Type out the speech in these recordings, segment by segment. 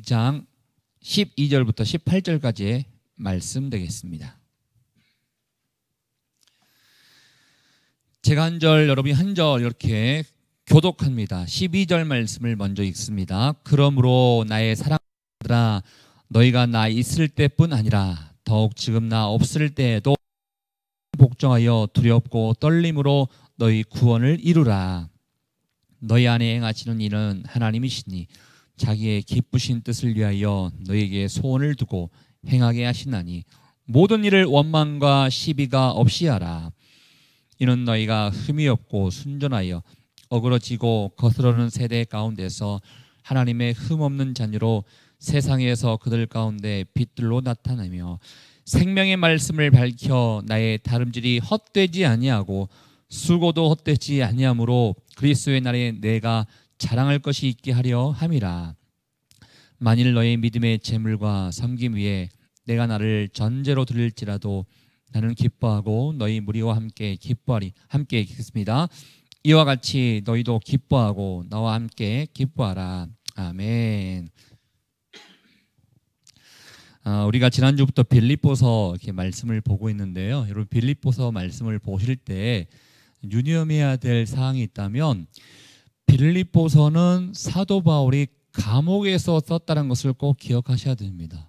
2장 12절부터 18절까지의 말씀 되겠습니다. 제가 한 절, 여러분이 한 절 이렇게 교독합니다. 12절 말씀을 먼저 읽습니다. 그러므로 나의 사랑들아 너희가 나 있을 때뿐 아니라 더욱 지금 나 없을 때에도 복종하여 두렵고 떨림으로 너희 구원을 이루라. 너희 안에 행하시는 이는 하나님이시니 자기의 기쁘신 뜻을 위하여 너희에게 소원을 두고 행하게 하시나니 모든 일을 원망과 시비가 없이 하라. 이는 너희가 흠이 없고 순전하여 어그러지고 거스르는 세대 가운데서 하나님의 흠 없는 자녀로 세상에서 그들 가운데 빛들로 나타나며 생명의 말씀을 밝혀 나의 다름질이 헛되지 아니하고 수고도 헛되지 아니하므로 그리스도의 날에 내가 자랑할 것이 있게 하려 함이라. 만일 너의 믿음의 재물과 섬김 위에 내가 나를 전제로 드릴지라도 나는 기뻐하고 너희 무리와 함께 기뻐하리 함께 읽겠습니다. 이와 같이 너희도 기뻐하고 나와 함께 기뻐하라. 아멘. 아, 우리가 지난주부터 빌립보서 이렇게 말씀을 보고 있는데요. 여러분 빌립보서 말씀을 보실 때 유념해야 될 사항이 있다면 빌립보서는 사도 바울이 감옥에서 썼다는 것을 꼭 기억하셔야 됩니다.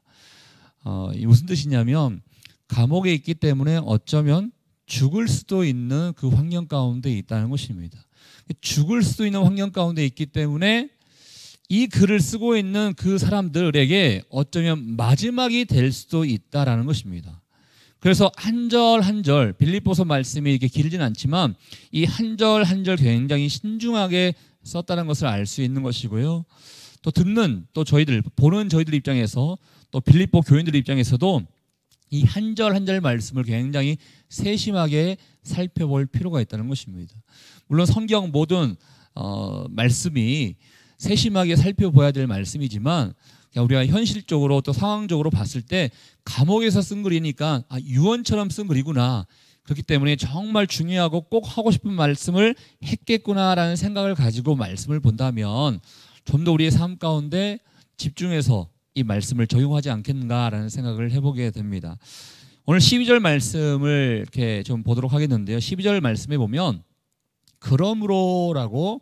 어, 무슨 뜻이냐면 감옥에 있기 때문에 어쩌면 죽을 수도 있는 그 환경 가운데 있다는 것입니다. 죽을 수도 있는 환경 가운데 있기 때문에 이 글을 쓰고 있는 그 사람들에게 어쩌면 마지막이 될 수도 있다라는 것입니다. 그래서 한 절 한 절 빌립보서 말씀이 이렇게 길진 않지만 이 한 절 한 절 굉장히 신중하게 썼다는 것을 알 수 있는 것이고요. 또 듣는 또 저희들 보는 저희들 입장에서 또 빌립보 교인들 입장에서도 이 한 절 한 절 말씀을 굉장히 세심하게 살펴볼 필요가 있다는 것입니다. 물론 성경 모든 어, 말씀이 세심하게 살펴봐야 될 말씀이지만 우리가 현실적으로 또 상황적으로 봤을 때 감옥에서 쓴 글이니까 아, 유언처럼 쓴 글이구나. 그렇기 때문에 정말 중요하고 꼭 하고 싶은 말씀을 했겠구나라는 생각을 가지고 말씀을 본다면 좀 더 우리의 삶 가운데 집중해서 이 말씀을 적용하지 않겠는가라는 생각을 해보게 됩니다. 오늘 12절 말씀을 이렇게 좀 보도록 하겠는데요. 12절 말씀에 보면 그러므로라고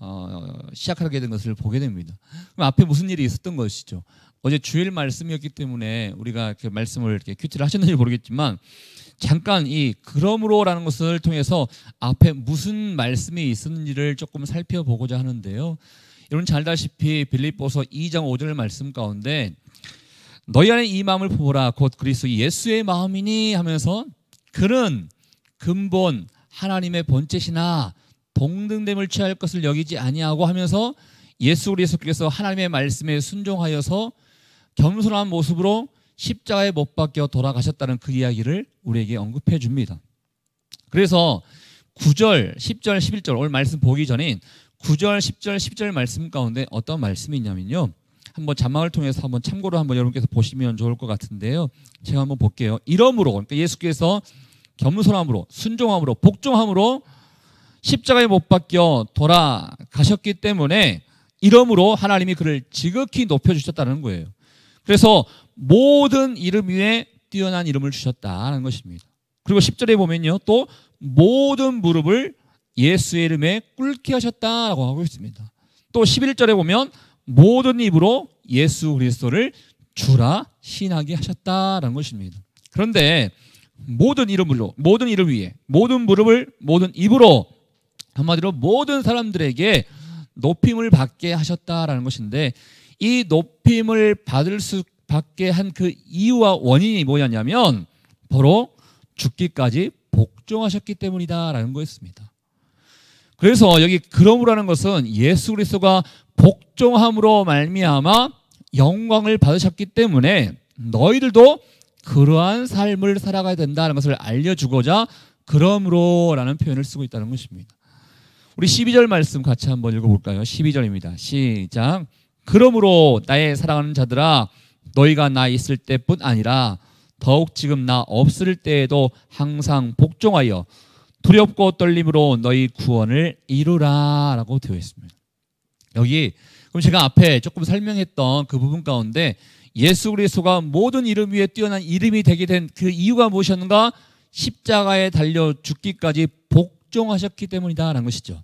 어, 시작하게 된 것을 보게 됩니다. 그럼 앞에 무슨 일이 있었던 것이죠? 어제 주일 말씀이었기 때문에 우리가 그 말씀을 이렇게 큐티를 하셨는지 모르겠지만 잠깐 이 그러므로라는 것을 통해서 앞에 무슨 말씀이 있었는지를 조금 살펴보고자 하는데요. 여러분 잘 다시피 빌립보서 2장 5절 말씀 가운데 너희 안에 이 마음을 보라 곧 그리스도 예수의 마음이니 하면서 그는 근본 하나님의 본체시나 동등됨을 취할 것을 여기지 아니하고 하면서 예수 그리스도께서 하나님의 말씀에 순종하여서 겸손한 모습으로 십자가에 못 박혀 돌아가셨다는 그 이야기를 우리에게 언급해 줍니다. 그래서 9절, 10절, 11절 오늘 말씀 보기 전에 9절, 10절, 10절 말씀 가운데 어떤 말씀이 있냐면요. 한번 자막을 통해서 한번 참고로 한번 여러분께서 보시면 좋을 것 같은데요. 제가 한번 볼게요. 이러므로 그러니까 예수께서 겸손함으로 순종함으로 복종함으로 십자가에 못 박혀 돌아가셨기 때문에 이러므로 하나님이 그를 지극히 높여 주셨다는 거예요. 그래서 모든 이름 위에 뛰어난 이름을 주셨다는 것입니다. 그리고 10절에 보면요. 또 모든 무릎을 예수의 이름에 꿇게 하셨다라고 하고 있습니다. 또 11절에 보면 모든 입으로 예수 그리스도를 주라 신하게 하셨다라는 것입니다. 그런데 모든 이름으로 모든 이름 위에 모든 무릎을 모든 입으로 한마디로 모든 사람들에게 높임을 받게 하셨다라는 것인데 이 높임을 받을 수 받게 한그 이유와 원인이 뭐였냐면 바로 죽기까지 복종하셨기 때문이다라는 거였습니다. 그래서 여기 그러므라는 것은 예수 그리스도가 복종함으로 말미암아 영광을 받으셨기 때문에 너희들도 그러한 삶을 살아가야 된다는 것을 알려주고자 그러므로라는 표현을 쓰고 있다는 것입니다. 우리 12절 말씀 같이 한번 읽어볼까요? 12절입니다. 시작. 그러므로 나의 사랑하는 자들아 너희가 나 있을 때뿐 아니라 더욱 지금 나 없을 때에도 항상 복종하여 두렵고 떨림으로 너희 구원을 이루라라고 되어 있습니다. 여기 그럼 제가 앞에 조금 설명했던 그 부분 가운데 예수 그리스도가 모든 이름 위에 뛰어난 이름이 되게 된 그 이유가 무엇이었는가? 십자가에 달려 죽기까지 복종하셨기 때문이다라는 것이죠.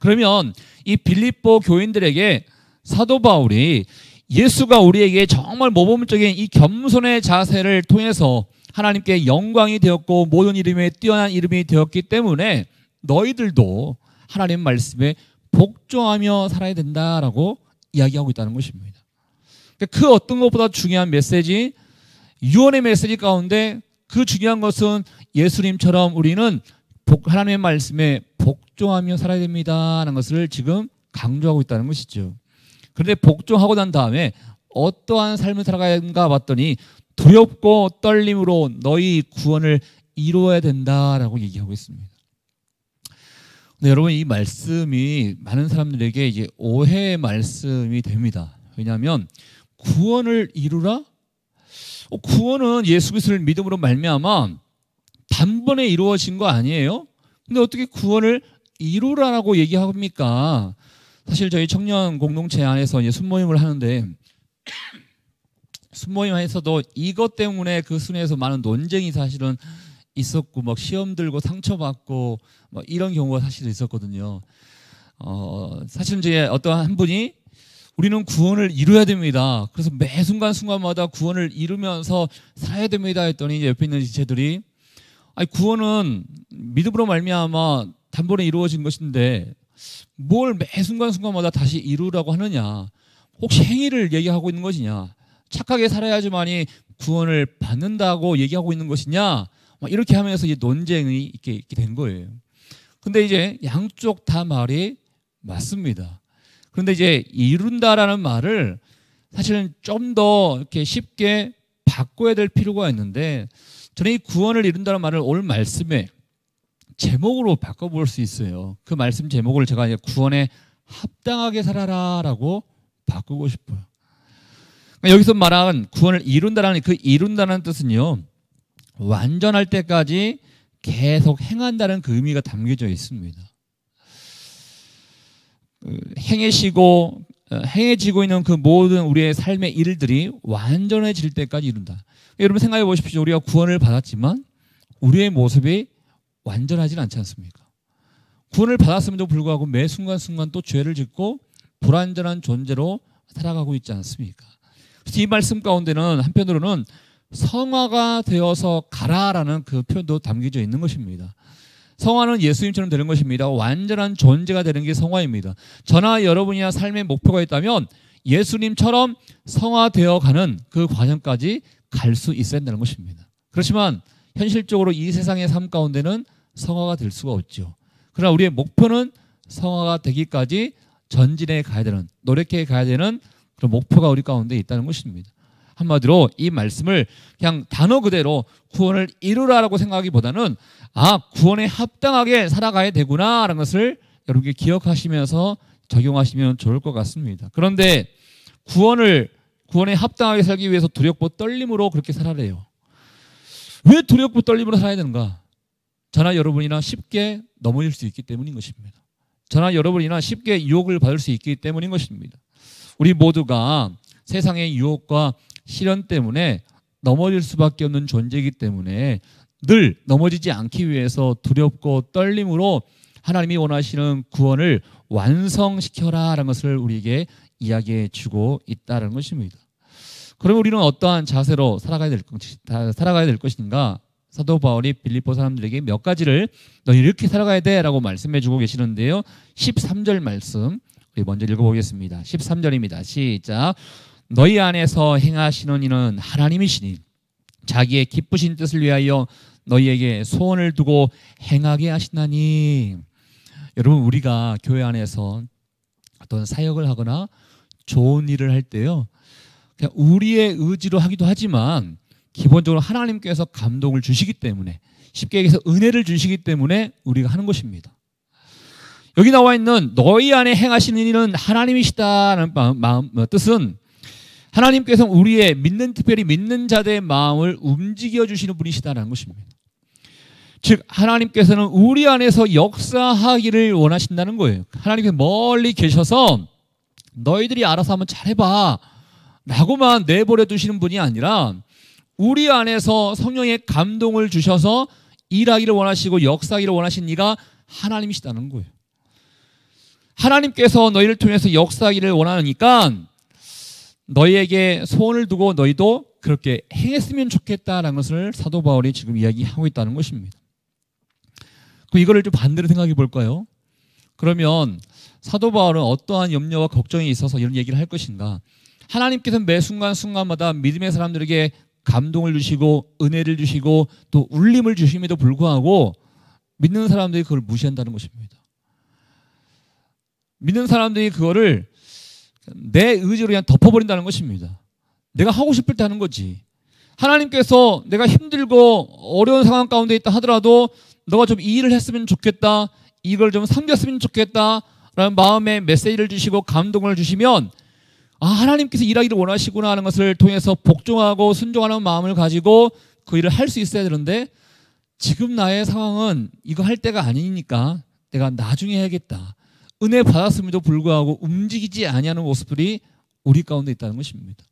그러면 이 빌립보 교인들에게 사도 바울이 예수가 우리에게 정말 모범적인 이 겸손의 자세를 통해서 하나님께 영광이 되었고 모든 이름에 뛰어난 이름이 되었기 때문에 너희들도 하나님 말씀에 복종하며 살아야 된다라고 이야기하고 있다는 것입니다. 그러니까 그 어떤 것보다 중요한 메시지, 유언의 메시지 가운데 그 중요한 것은 예수님처럼 우리는 하나님의 말씀에 복종하며 살아야 됩니다라는 것을 지금 강조하고 있다는 것이죠. 그런데 복종하고 난 다음에 어떠한 삶을 살아가야 하는가 봤더니 두렵고 떨림으로 너희 구원을 이루어야 된다라고 얘기하고 있습니다. 근데 여러분 이 말씀이 많은 사람들에게 이제 오해의 말씀이 됩니다. 왜냐하면 구원을 이루라? 어, 구원은 예수 그리스도를 믿음으로 말미암아 단번에 이루어진 거 아니에요? 근데 어떻게 구원을 이루라라고 얘기합니까? 사실 저희 청년 공동체 안에서 이제 순모임을 하는데 순모임에서도 이것 때문에 그 순회에서 많은 논쟁이 사실은 있었고 막 시험 들고 상처받고 막 이런 경우가 사실 있었거든요. 어, 사실 이제 어떤 한 분이 우리는 구원을 이루어야 됩니다. 그래서 매 순간 순간마다 구원을 이루면서 살아야 됩니다 했더니 이제 옆에 있는 지체들이 아니 구원은 믿음으로 말미암아 단번에 이루어진 것인데 뭘 매 순간 순간마다 다시 이루라고 하느냐? 혹시 행위를 얘기하고 있는 것이냐? 착하게 살아야지만이 구원을 받는다고 얘기하고 있는 것이냐? 이렇게 하면서 이제 논쟁이 있게, 있게 된 거예요. 근데 이제 양쪽 다 말이 맞습니다. 그런데 이제 이룬다라는 말을 사실은 좀 더 이렇게 쉽게 바꿔야 될 필요가 있는데 저는 이 구원을 이룬다는 말을 오늘 말씀에 제목으로 바꿔볼 수 있어요. 그 말씀 제목을 제가 이제 구원에 합당하게 살아라라고 바꾸고 싶어요. 그러니까 여기서 말한 구원을 이룬다라는 그 이룬다는 뜻은요. 완전할 때까지 계속 행한다는 그 의미가 담겨져 있습니다. 그 행해지고 어, 행해지고 있는 그 모든 우리의 삶의 일들이 완전해질 때까지 이룬다. 여러분 생각해 보십시오. 우리가 구원을 받았지만 우리의 모습이 완전하진 않지 않습니까? 구원을 받았음에도 불구하고 매 순간순간 또 죄를 짓고 불완전한 존재로 살아가고 있지 않습니까? 그래서 이 말씀 가운데는 한편으로는 성화가 되어서 가라라는 그 표현도 담겨져 있는 것입니다. 성화는 예수님처럼 되는 것입니다. 완전한 존재가 되는 게 성화입니다. 저나 여러분이나 삶의 목표가 있다면 예수님처럼 성화되어 가는 그 과정까지 갈 수 있어야 된다는 것입니다. 그렇지만 현실적으로 이 세상의 삶 가운데는 성화가 될 수가 없죠. 그러나 우리의 목표는 성화가 되기까지 전진해 가야 되는 노력해 가야 되는 그런 목표가 우리 가운데 있다는 것입니다. 한마디로 이 말씀을 그냥 단어 그대로 구원을 이루라라고 생각하기보다는 아 구원에 합당하게 살아가야 되구나라는 것을 여러분께 기억하시면서 적용하시면 좋을 것 같습니다. 그런데 구원을 구원에 합당하게 살기 위해서 두렵고 떨림으로 그렇게 살아래요. 왜 두렵고 떨림으로 살아야 되는가? 저나 여러분이나 쉽게 넘어질 수 있기 때문인 것입니다. 저나 여러분이나 쉽게 유혹을 받을 수 있기 때문인 것입니다. 우리 모두가 세상의 유혹과 시련 때문에 넘어질 수밖에 없는 존재이기 때문에 늘 넘어지지 않기 위해서 두렵고 떨림으로 하나님이 원하시는 구원을 완성시켜라 라는 것을 우리에게 이야기해 주고 있다는 것입니다. 그럼 우리는 어떠한 자세로 살아가야 될, 살아가야 될 것인가? 사도 바울이 빌립보 사람들에게 몇 가지를 너 이렇게 살아가야 돼라고 말씀해 주고 계시는데요. 13절 말씀 우리 먼저 읽어보겠습니다. 13절입니다. 시작. 너희 안에서 행하시는 이는 하나님이시니 자기의 기쁘신 뜻을 위하여 너희에게 소원을 두고 행하게 하시나니 여러분 우리가 교회 안에서 어떤 사역을 하거나 좋은 일을 할 때요 그냥 우리의 의지로 하기도 하지만 기본적으로 하나님께서 감동을 주시기 때문에 쉽게 얘기해서 은혜를 주시기 때문에 우리가 하는 것입니다. 여기 나와 있는 너희 안에 행하시는 일은 하나님이시다는 마음, 뜻은 하나님께서 우리의 믿는 특별히 믿는 자들의 마음을 움직여 주시는 분이시다는 것입니다. 즉 하나님께서는 우리 안에서 역사하기를 원하신다는 거예요. 하나님께서 멀리 계셔서 너희들이 알아서 한번 잘해봐 라고만 내버려 두시는 분이 아니라 우리 안에서 성령의 감동을 주셔서 일하기를 원하시고 역사하기를 원하신 이가 하나님이시다는 거예요. 하나님께서 너희를 통해서 역사하기를 원하니까 너희에게 소원을 두고 너희도 그렇게 행했으면 좋겠다라는 것을 사도 바울이 지금 이야기하고 있다는 것입니다. 그럼 이거를 좀 반대로 생각해 볼까요? 그러면 사도 바울은 어떠한 염려와 걱정이 있어서 이런 얘기를 할 것인가? 하나님께서 매 순간 순간마다 믿음의 사람들에게 감동을 주시고 은혜를 주시고 또 울림을 주심에도 불구하고 믿는 사람들이 그걸 무시한다는 것입니다. 믿는 사람들이 그거를 내 의지로 그냥 덮어버린다는 것입니다. 내가 하고 싶을 때 하는 거지. 하나님께서 내가 힘들고 어려운 상황 가운데 있다 하더라도 너가 좀 이 일을 했으면 좋겠다. 이걸 좀 섬겼으면 좋겠다. 라는 마음에 메시지를 주시고 감동을 주시면 아, 하나님께서 일하기를 원하시구나 하는 것을 통해서 복종하고 순종하는 마음을 가지고 그 일을 할 수 있어야 되는데 지금 나의 상황은 이거 할 때가 아니니까 내가 나중에 해야겠다. 은혜 받았음에도 불구하고 움직이지 아니하는 모습들이 우리 가운데 있다는 것입니다.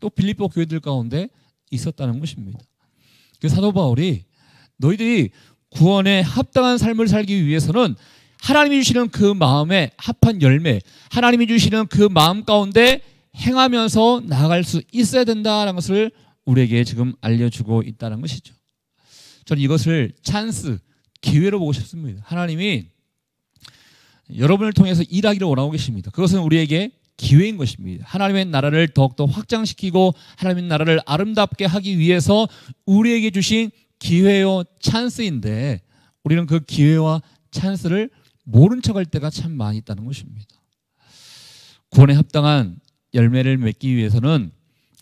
또 빌립보 교회들 가운데 있었다는 것입니다. 그 사도 바울이 너희들이 구원에 합당한 삶을 살기 위해서는 하나님이 주시는 그 마음에 합한 열매, 하나님이 주시는 그 마음 가운데 행하면서 나아갈 수 있어야 된다는 것을 우리에게 지금 알려주고 있다는 것이죠. 저는 이것을 찬스, 기회로 보고 싶습니다. 하나님이 여러분을 통해서 일하기를 원하고 계십니다. 그것은 우리에게 기회인 것입니다. 하나님의 나라를 더욱더 확장시키고 하나님의 나라를 아름답게 하기 위해서 우리에게 주신 기회요 찬스인데 우리는 그 기회와 찬스를 모른 척할 때가 참 많이 있다는 것입니다. 구원에 합당한 열매를 맺기 위해서는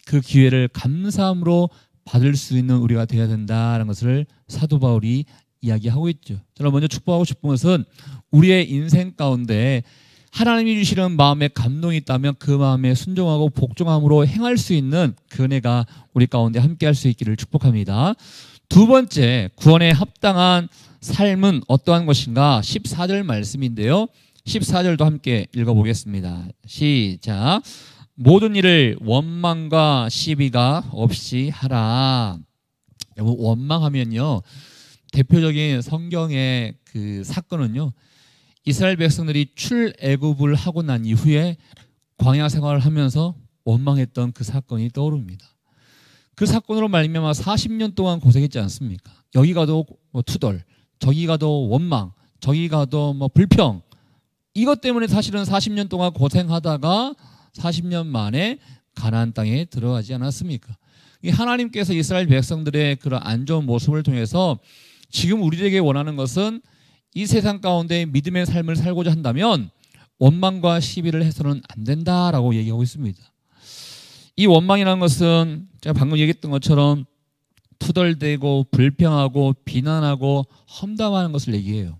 그 기회를 감사함으로 받을 수 있는 우리가 되어야 된다는 것을 사도 바울이 이야기하고 있죠. 저는 먼저 축복하고 싶은 것은 우리의 인생 가운데 하나님이 주시는 마음에 감동이 있다면 그 마음에 순종하고 복종함으로 행할 수 있는 그 은혜가 우리 가운데 함께 할 수 있기를 축복합니다. 두 번째, 구원에 합당한 삶은 어떠한 것인가? 14절 말씀인데요. 14절도 함께 읽어보겠습니다. 시작. 모든 일을 원망과 시비가 없이 하라. 원망하면요. 대표적인 성경의 그 사건은요. 이스라엘 백성들이 출애굽을 하고 난 이후에 광야 생활을 하면서 원망했던 그 사건이 떠오릅니다. 그 사건으로 말미암아 40년 동안 고생했지 않습니까? 여기 가도 뭐 투덜, 저기 가도 원망, 저기 가도 뭐 불평. 이것 때문에 사실은 40년 동안 고생하다가 40년 만에 가나안 땅에 들어가지 않았습니까? 하나님께서 이스라엘 백성들의 그런 안 좋은 모습을 통해서 지금 우리에게 원하는 것은 이 세상 가운데 믿음의 삶을 살고자 한다면 원망과 시비를 해서는 안 된다라고 얘기하고 있습니다. 이 원망이라는 것은 제가 방금 얘기했던 것처럼 투덜대고 불평하고 비난하고 험담하는 것을 얘기해요.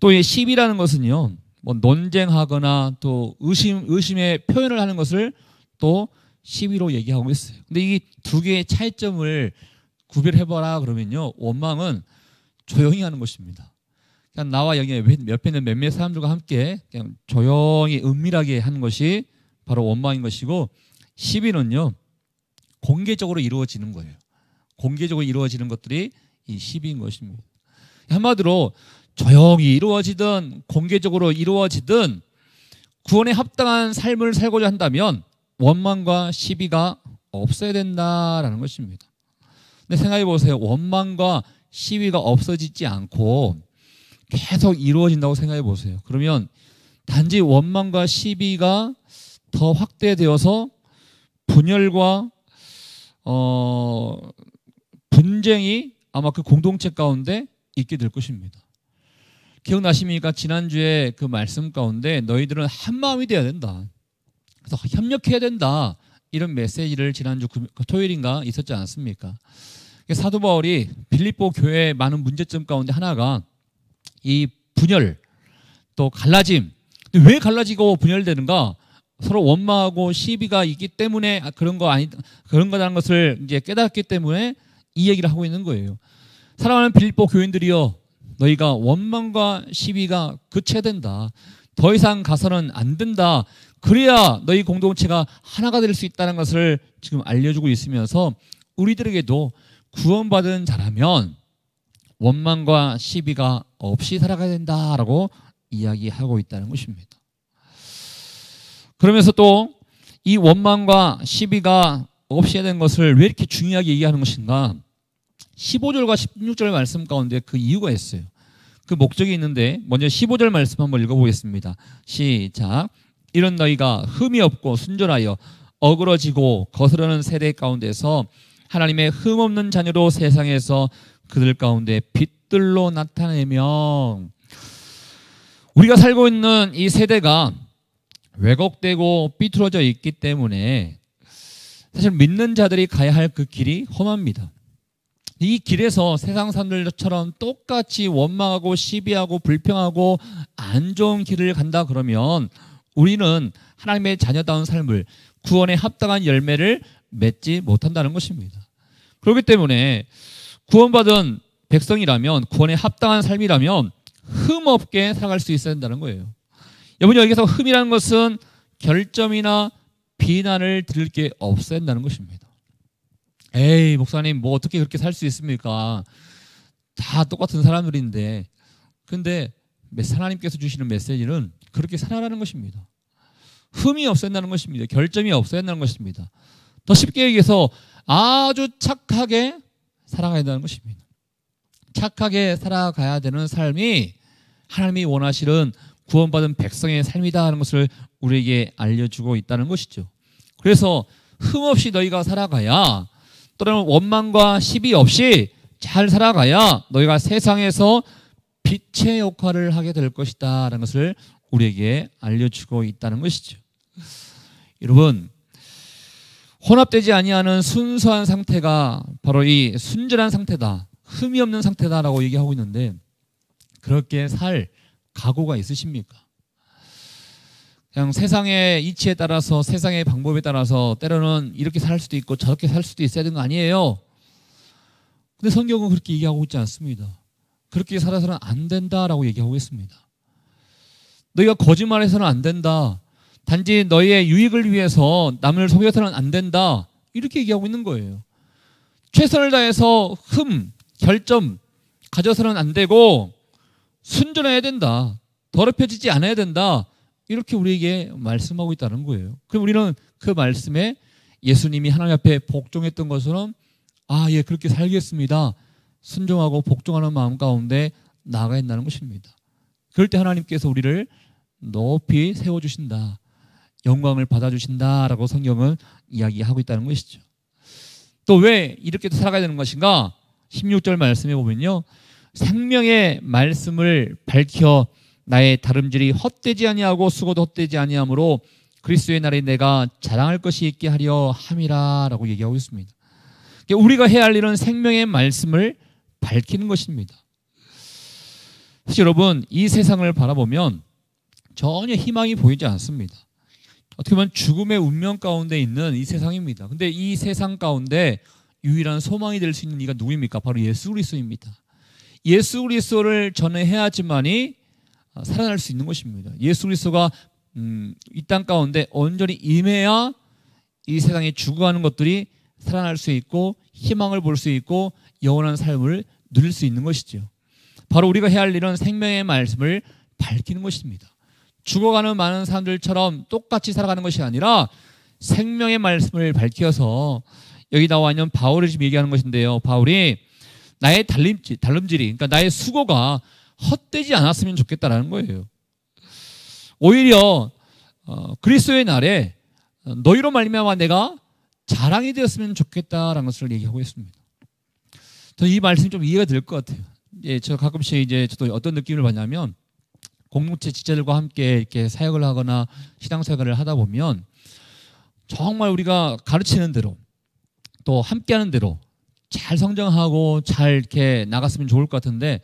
또 이 시비라는 것은요. 뭐 논쟁하거나 또 의심 의심의 표현을 하는 것을 또 시비로 얘기하고 있어요. 근데 이 두 개의 차이점을 구별해 봐라 그러면요. 원망은 조용히 하는 것입니다. 그냥 나와 여기 옆에 있는 몇몇 사람들과 함께 그냥 조용히 은밀하게 하는 것이 바로 원망인 것이고 시비는요. 공개적으로 이루어지는 거예요. 공개적으로 이루어지는 것들이 이 시비인 것입니다. 한마디로 조용히 이루어지든 공개적으로 이루어지든 구원에 합당한 삶을 살고자 한다면 원망과 시비가 없어야 된다라는 것입니다. 근데 생각해 보세요. 원망과 시비가 없어지지 않고 계속 이루어진다고 생각해 보세요. 그러면 단지 원망과 시비가 더 확대되어서 분열과 어, 분쟁이 아마 그 공동체 가운데 있게 될 것입니다. 기억나십니까? 지난주에 그 말씀 가운데 너희들은 한 마음이 되어야 된다. 그래서 협력해야 된다. 이런 메시지를 지난주 그 토요일인가 있었지 않았습니까? 사도 바울이 빌립보 교회의 많은 문제점 가운데 하나가 이 분열 또 갈라짐. 왜 갈라지고 분열되는가? 서로 원망하고 시비가 있기 때문에 그런 거 아니 그런 거라는 것을 이제 깨닫기 때문에 이 얘기를 하고 있는 거예요. 사랑하는 빌립보 교인들이여 너희가 원망과 시비가 그쳐야 된다. 더 이상 가서는 안 된다. 그래야 너희 공동체가 하나가 될 수 있다는 것을 지금 알려주고 있으면서 우리들에게도 구원받은 자라면 원망과 시비가 없이 살아가야 된다라고 이야기하고 있다는 것입니다. 그러면서 또 이 원망과 시비가 없이 해야 되는 것을 왜 이렇게 중요하게 얘기하는 것인가? 15절과 16절 말씀 가운데 그 이유가 있어요. 그 목적이 있는데 먼저 15절 말씀 한번 읽어보겠습니다. 시작. 이런 너희가 흠이 없고 순전하여 어그러지고 거스르는 세대 가운데서 하나님의 흠 없는 자녀로 세상에서 그들 가운데 빛들로 나타내며 우리가 살고 있는 이 세대가 왜곡되고 삐뚤어져 있기 때문에 사실 믿는 자들이 가야 할 그 길이 험합니다. 이 길에서 세상 사람들처럼 똑같이 원망하고 시비하고 불평하고 안 좋은 길을 간다 그러면 우리는 하나님의 자녀다운 삶을 구원에 합당한 열매를 맺지 못한다는 것입니다. 그렇기 때문에 구원받은 백성이라면 구원에 합당한 삶이라면 흠 없게 살아갈 수 있어야 된다는 거예요. 여러분 여기서 흠이라는 것은 결점이나 비난을 들을 게 없어야 된다는 것입니다. 에이 목사님 뭐 어떻게 그렇게 살 수 있습니까? 다 똑같은 사람들인데 근데 하나님께서 주시는 메시지는 그렇게 살아라는 것입니다. 흠이 없어야 된다는 것입니다. 결점이 없어야 된다는 것입니다. 더 쉽게 얘기해서 아주 착하게 살아가야 된다는 것입니다. 착하게 살아가야 되는 삶이 하나님이 원하시는 구원받은 백성의 삶이다 하는 것을 우리에게 알려주고 있다는 것이죠. 그래서 흠 없이 너희가 살아가야 또는 원망과 시비 없이 잘 살아가야 너희가 세상에서 빛의 역할을 하게 될 것이다 라는 것을 우리에게 알려주고 있다는 것이죠. 여러분 혼합되지 아니하는 순수한 상태가 바로 이 순전한 상태다. 흠이 없는 상태다라고 얘기하고 있는데 그렇게 살 각오가 있으십니까? 그냥 세상의 이치에 따라서 세상의 방법에 따라서 때로는 이렇게 살 수도 있고 저렇게 살 수도 있어야 되는 거 아니에요. 근데 성경은 그렇게 얘기하고 있지 않습니다. 그렇게 살아서는 안 된다라고 얘기하고 있습니다. 너희가 거짓말해서는 안 된다. 단지 너희의 유익을 위해서 남을 속여서는 안 된다. 이렇게 얘기하고 있는 거예요. 최선을 다해서 흠, 결점 가져서는 안 되고 순전해야 된다. 더럽혀지지 않아야 된다. 이렇게 우리에게 말씀하고 있다는 거예요. 그럼 우리는 그 말씀에 예수님이 하나님 앞에 복종했던 것처럼 아, 예, 그렇게 살겠습니다. 순종하고 복종하는 마음 가운데 나아가 있다는 것입니다. 그럴 때 하나님께서 우리를 높이 세워주신다. 영광을 받아주신다라고 성경은 이야기하고 있다는 것이죠. 또 왜 이렇게 살아가야 되는 것인가? 16절 말씀해 보면요. 생명의 말씀을 밝혀 나의 다름질이 헛되지 아니하고 수고도 헛되지 아니하므로 그리스도의 날에 내가 자랑할 것이 있게 하려 함이라라고 얘기하고 있습니다. 그러니까 우리가 해야 할 일은 생명의 말씀을 밝히는 것입니다. 사실 여러분 이 세상을 바라보면 전혀 희망이 보이지 않습니다. 어떻게 보면 죽음의 운명 가운데 있는 이 세상입니다. 근데 이 세상 가운데 유일한 소망이 될 수 있는 이가 누구입니까? 바로 예수 그리스도입니다. 예수 그리스도를 전해야지만이 아, 살아날 수 있는 것입니다. 예수 그리스도가 음, 이 땅 가운데 온전히 임해야 이 세상에 죽어가는 것들이 살아날 수 있고 희망을 볼 수 있고 영원한 삶을 누릴 수 있는 것이죠. 바로 우리가 해야 할 일은 생명의 말씀을 밝히는 것입니다. 죽어가는 많은 사람들처럼 똑같이 살아가는 것이 아니라 생명의 말씀을 밝혀서 여기 나와 있는 바울이 지금 얘기하는 것인데요. 바울이 나의 달림질, 달름질이, 그러니까 나의 수고가 헛되지 않았으면 좋겠다라는 거예요. 오히려 어, 그리스도의 날에 너희로 말미암아 내가 자랑이 되었으면 좋겠다라는 것을 얘기하고 있습니다. 저이 말씀이 좀 이해가 될 것 같아요. 예, 저 가끔씩 이제 저도 어떤 느낌을 받냐면 공동체 지자들과 함께 이렇게 사역을 하거나 신앙 생활을 하다 보면 정말 우리가 가르치는 대로 또 함께하는 대로 잘 성장하고 잘 이렇게 나갔으면 좋을 것 같은데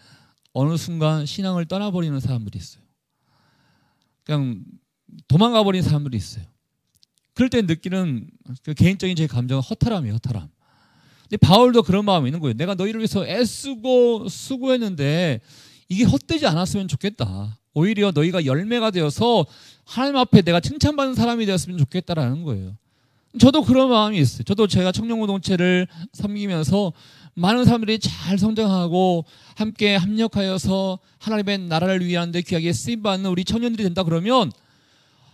어느 순간 신앙을 떠나버리는 사람들이 있어요. 그냥 도망가 버린 사람들이 있어요. 그럴 때 느끼는 그 개인적인 제 감정은 허탈함이에요, 허탈함. 근데 바울도 그런 마음이 있는 거예요. 내가 너희를 위해서 애쓰고 수고했는데 이게 헛되지 않았으면 좋겠다. 오히려 너희가 열매가 되어서 하나님 앞에 내가 칭찬받는 사람이 되었으면 좋겠다라는 거예요. 저도 그런 마음이 있어요. 저도 제가 청년공동체를 섬기면서 많은 사람들이 잘 성장하고 함께 합력하여서 하나님의 나라를 위하는데 귀하게 쓰임받는 우리 청년들이 된다 그러면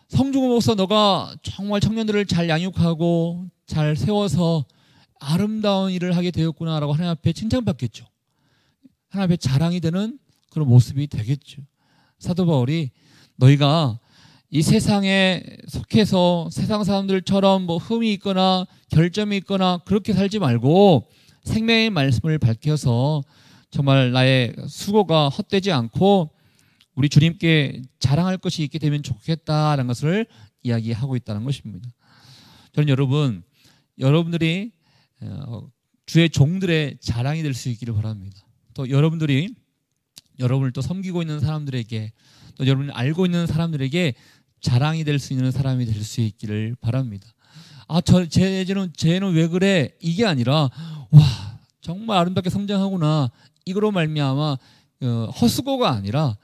성중호 목사 너가 정말 청년들을 잘 양육하고 잘 세워서 아름다운 일을 하게 되었구나라고 하나님 앞에 칭찬받겠죠. 하나님 앞에 자랑이 되는 그런 모습이 되겠죠. 사도 바울이 너희가 이 세상에 속해서 세상 사람들처럼 뭐 흠이 있거나 결점이 있거나 그렇게 살지 말고 생명의 말씀을 밝혀서 정말 나의 수고가 헛되지 않고 우리 주님께 자랑할 것이 있게 되면 좋겠다라는 것을 이야기하고 있다는 것입니다. 저는 여러분, 여러분들이 어, 주의 종들의 자랑이 될 수 있기를 바랍니다. 또 여러분들이 여러분을 또 섬기고 있는 사람들에게 또 여러분이 알고 있는 사람들에게 자랑이 될 수 있는 사람이 될 수 있기를 바랍니다. 아, 저, 쟤는, 쟤는 왜 그래? 이게 아니라, 와, 정말 아름답게 성장하구나. 이거로 말미암아 어, 허수고가 아니라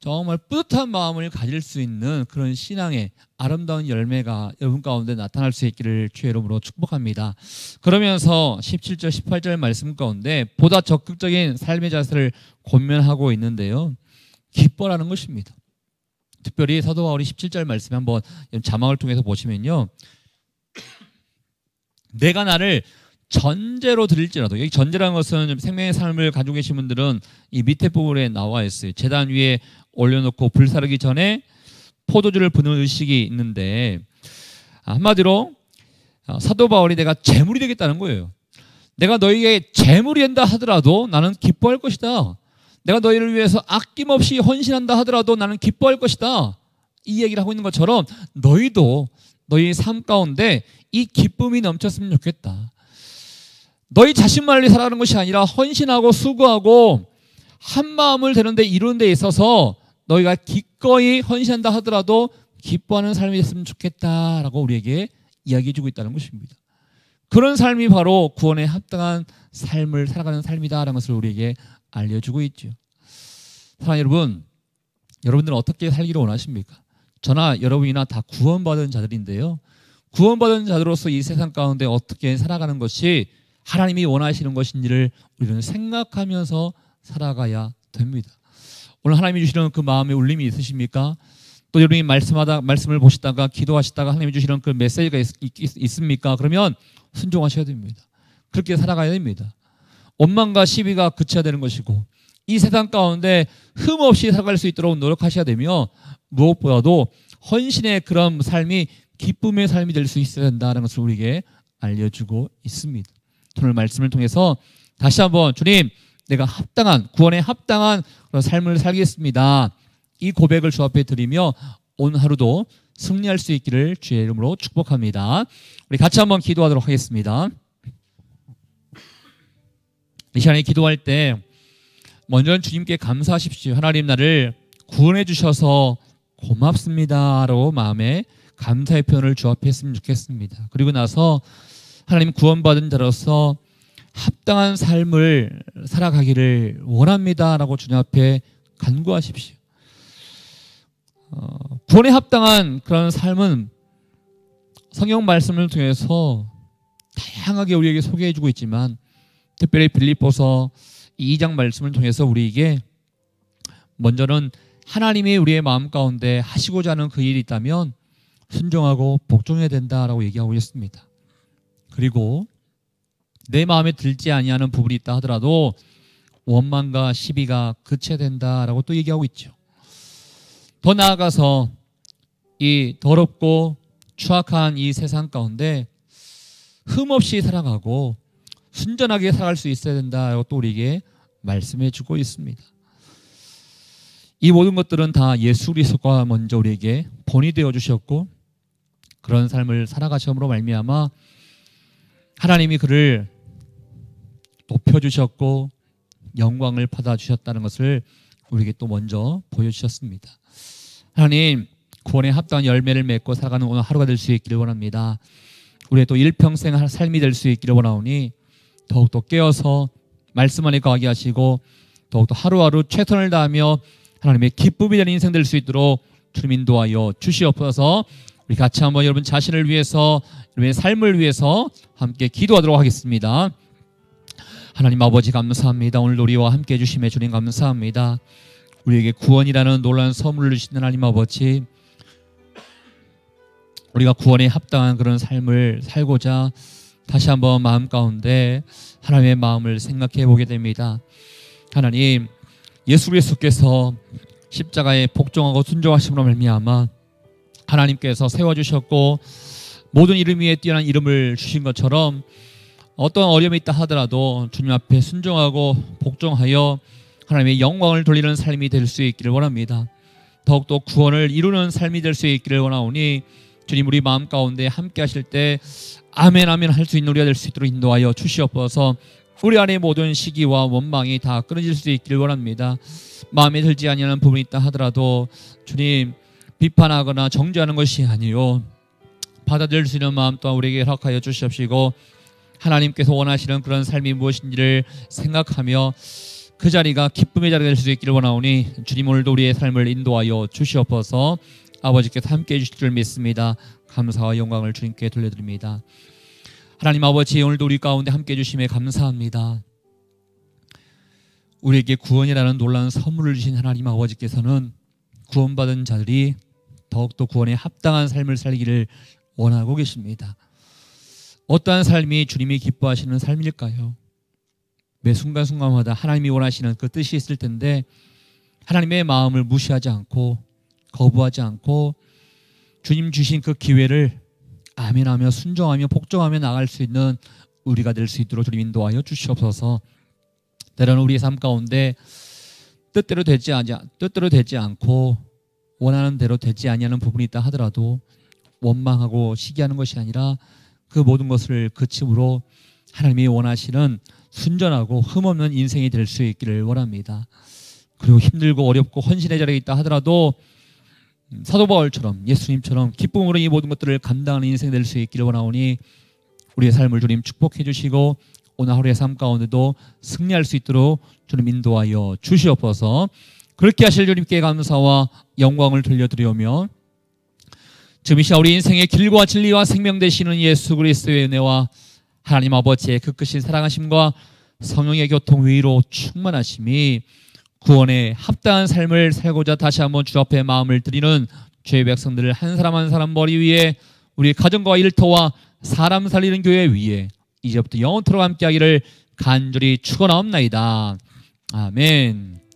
정말 뿌듯한 마음을 가질 수 있는 그런 신앙의 아름다운 열매가 여러분 가운데 나타날 수 있기를 주의 이름으로 축복합니다. 그러면서 17절, 18절 말씀 가운데 보다 적극적인 삶의 자세를 권면하고 있는데요. 기뻐라는 것입니다. 특별히 사도 바울이 17절 말씀 한번 자막을 통해서 보시면요. 내가 나를 전제로 드릴지라도 여기 전제라는 것은 생명의 삶을 가지고 계신 분들은 이 밑에 부분에 나와 있어요. 재단 위에 올려놓고 불사르기 전에 포도주를 부는 의식이 있는데 한마디로 어, 사도 바울이 내가 재물이 되겠다는 거예요. 내가 너희에게 재물이 된다 하더라도 나는 기뻐할 것이다. 내가 너희를 위해서 아낌없이 헌신한다 하더라도 나는 기뻐할 것이다. 이 얘기를 하고 있는 것처럼 너희도 너희 삶 가운데 이 기쁨이 넘쳤으면 좋겠다. 너희 자신만을 살아가는 것이 아니라 헌신하고 수고하고 한 마음을 되는데 이루는 데 있어서 너희가 기꺼이 헌신한다 하더라도 기뻐하는 삶이 됐으면 좋겠다라고 우리에게 이야기해 주고 있다는 것입니다. 그런 삶이 바로 구원에 합당한 삶을 살아가는 삶이다라는 것을 우리에게 알려주고 있죠. 사랑 여러분, 여러분들은 어떻게 살기를 원하십니까? 저나 여러분이나 다 구원받은 자들인데요. 구원받은 자들로서 이 세상 가운데 어떻게 살아가는 것이 하나님이 원하시는 것인지를 우리는 생각하면서 살아가야 됩니다. 오늘 하나님이 주시는 그 마음의 울림이 있으십니까? 또 여러분이 말씀하다 말씀을 보시다가 기도하시다가 하나님이 주시는 그 메시지가 있, 있 습니까 그러면 순종하셔야 됩니다. 그렇게 살아가야 됩니다. 원망과 시비가 그쳐야 되는 것이고 이 세상 가운데 흠 없이 살아갈 수 있도록 노력하셔야 되며 무엇보다도 헌신의 그런 삶이 기쁨의 삶이 될 수 있어야 된다는 것을 우리에게 알려주고 있습니다. 오늘 말씀을 통해서 다시 한번 주님 내가 합당한 구원에 합당한 그런 삶을 살겠습니다. 이 고백을 주 앞에 드리며 오늘 하루도 승리할 수 있기를 주의 이름으로 축복합니다. 우리 같이 한번 기도하도록 하겠습니다. 이 시간에 기도할 때 먼저 주님께 감사하십시오. 하나님 나를 구원해 주셔서 고맙습니다라고 마음에 감사의 표현을 주 앞에 했으면 좋겠습니다. 그리고 나서 하나님 구원받은 자로서 합당한 삶을 살아가기를 원합니다라고 주님 앞에 간구하십시오. 어, 구원에 합당한 그런 삶은 성경 말씀을 통해서 다양하게 우리에게 소개해 주고 있지만 특별히 빌립보서 2장 말씀을 통해서 우리에게 먼저는 하나님이 우리의 마음 가운데 하시고자 하는 그 일이 있다면 순종하고 복종해야 된다라고 얘기하고 있습니다. 그리고 내 마음에 들지 아니하는 부분이 있다 하더라도 원망과 시비가 그쳐야 된다라고 또 얘기하고 있죠. 더 나아가서 이 더럽고 추악한 이 세상 가운데 흠없이 살아가고 순전하게 살아갈 수 있어야 된다라고 또 우리에게 말씀해 주고 있습니다. 이 모든 것들은 다 예수 그리스도가 먼저 우리에게 본이 되어 주셨고 그런 삶을 살아가심으로 말미암아 하나님이 그를 높여 주셨고 영광을 받아 주셨다는 것을 우리에게 또 먼저 보여 주셨습니다. 하나님 구원에 합당한 열매를 맺고 살아가는 오늘 하루가 될 수 있기를 원합니다. 우리의 또 일평생 삶이 될 수 있기를 원하오니 더욱더 깨어서 말씀 안에 거하게 하시고 더욱더 하루하루 최선을 다하며 하나님의 기쁨이 되는 인생 될 수 있도록 주님 인도하여 주시옵소서. 우리 같이 한번 여러분 자신을 위해서 여러분의 삶을 위해서 함께 기도하도록 하겠습니다. 하나님 아버지 감사합니다. 오늘 우리와 함께 해 주심에 주님 감사합니다. 우리에게 구원이라는 놀라운 선물을 주시는 하나님 아버지 우리가 구원에 합당한 그런 삶을 살고자 다시 한번 마음 가운데 하나님의 마음을 생각해 보게 됩니다. 하나님 예수 그리스도께서 십자가에 복종하고 순종하심으로 말미암아 하나님께서 세워 주셨고 모든 이름 위에 뛰어난 이름을 주신 것처럼 어떤 어려움이 있다 하더라도 주님 앞에 순종하고 복종하여 하나님의 영광을 돌리는 삶이 될 수 있기를 원합니다. 더욱더 구원을 이루는 삶이 될 수 있기를 원하오니 주님 우리 마음 가운데 함께 하실 때 아멘 아멘 할 수 있는 우리가 될 수 있도록 인도하여 주시옵소서 우리 안에 모든 시기와 원망이 다 끊어질 수 있기를 원합니다. 마음에 들지 아니하는 부분이 있다 하더라도 주님 비판하거나 정죄하는 것이 아니요 받아들일 수 있는 마음 또한 우리에게 허락하여 주시옵시고 하나님께서 원하시는 그런 삶이 무엇인지를 생각하며 그 자리가 기쁨의 자리가 될 수 있기를 원하오니 주님 오늘도 우리의 삶을 인도하여 주시옵소서 아버지께서 함께 해 주실 줄 믿습니다. 감사와 영광을 주님께 돌려드립니다. 하나님 아버지 오늘도 우리 가운데 함께 해 주심에 감사합니다. 우리에게 구원이라는 놀라운 선물을 주신 하나님 아버지께서는 구원받은 자들이 더욱더 구원에 합당한 삶을 살기를 원하고 계십니다. 어떠한 삶이 주님이 기뻐하시는 삶일까요? 매 순간순간마다 하나님이 원하시는 그 뜻이 있을 텐데 하나님의 마음을 무시하지 않고 거부하지 않고 주님 주신 그 기회를 아멘하며 순종하며 복종하며 나갈 수 있는 우리가 될 수 있도록 주님 인도하여 주시옵소서. 때로는 우리의 삶 가운데 뜻대로 되지 않지 뜻대로 되지 않고 원하는 대로 되지 아니하는 부분이 있다 하더라도 원망하고 시기하는 것이 아니라 그 모든 것을 그침으로 하나님이 원하시는 순전하고 흠없는 인생이 될 수 있기를 원합니다. 그리고 힘들고 어렵고 헌신의 자리에 있다 하더라도 사도 바울처럼 예수님처럼 기쁨으로 이 모든 것들을 감당하는 인생 될 수 있기를 원하오니 우리의 삶을 주님 축복해 주시고 오늘 하루의 삶 가운데도 승리할 수 있도록 주님 인도하여 주시옵소서 그렇게 하실 주님께 감사와 영광을 돌려드리오며 지금 이 시간 우리 인생의 길과 진리와 생명 되시는 예수 그리스도의 은혜와 하나님 아버지의 그 크신 사랑하심과 성령의 교통 위로 충만하심이 구원에 합당한 삶을 살고자 다시 한번 주 앞에 마음을 드리는 죄의 백성들을 한 사람 한 사람 머리 위에 우리 가정과 일터와 사람 살리는 교회 위에 이제부터 영원토록 함께하기를 간절히 축원하옵나이다. 아멘.